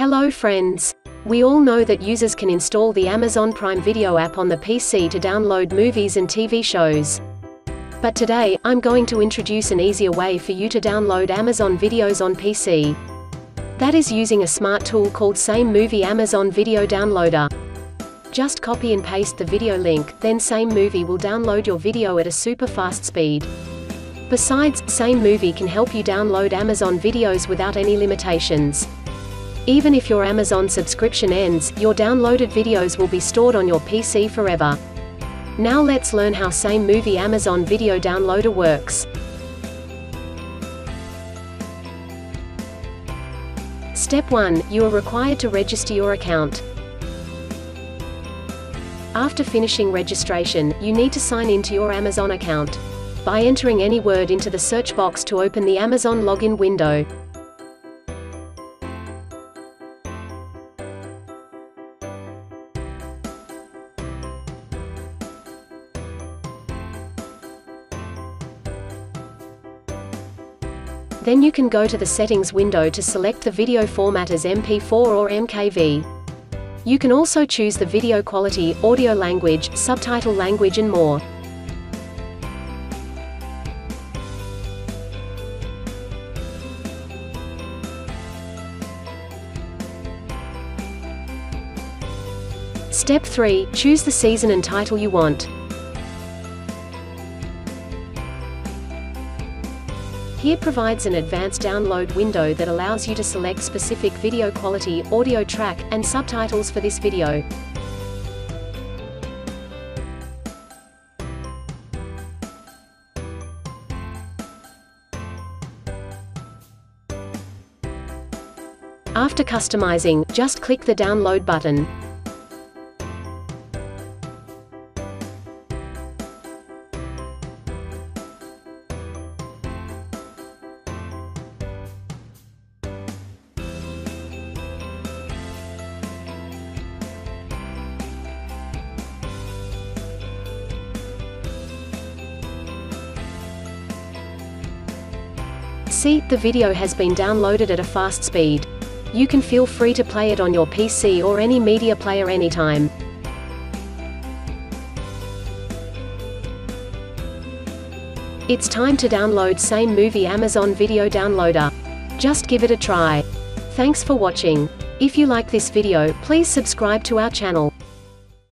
Hello friends. We all know that users can install the Amazon Prime Video app on the PC to download movies and TV shows. But today, I'm going to introduce an easier way for you to download Amazon videos on PC. That is using a smart tool called SameMovie Amazon Video Downloader. Just copy and paste the video link, then SameMovie will download your video at a super fast speed. Besides, SameMovie can help you download Amazon videos without any limitations. Even if your Amazon subscription ends, your downloaded videos will be stored on your PC forever. Now let's learn how SameMovie Amazon Video Downloader works. Step 1. You are required to register your account. After finishing registration, you need to sign into your Amazon account by entering any word into the search box to open the Amazon login window. Then you can go to the settings window to select the video format as MP4 or MKV. You can also choose the video quality, audio language, subtitle language and more. Step 3. Choose the season and title you want. Here provides an advanced download window that allows you to select specific video quality, audio track, and subtitles for this video. After customizing, just click the download button. See, the video has been downloaded at a fast speed. You can feel free to play it on your PC or any media player anytime. It's time to download SameMovie Amazon Video Downloader. Just give it a try. Thanks for watching. If you like this video, please subscribe to our channel.